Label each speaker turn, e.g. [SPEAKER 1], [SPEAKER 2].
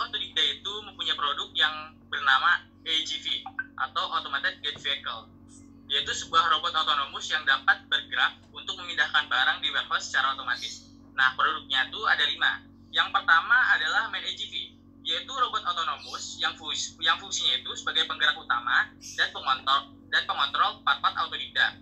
[SPEAKER 1] Autodida itu mempunyai produk yang bernama AGV atau Automated Gate Vehicle yaitu sebuah robot autonomus yang dapat bergerak untuk memindahkan barang di warehouse secara otomatis. Nah, produknya itu ada lima. Yang pertama adalah Main AGV, yaitu robot autonomus yang, fungsi, yang fungsinya itu sebagai penggerak utama dan pengontrol dan pengontrol part-part autodidak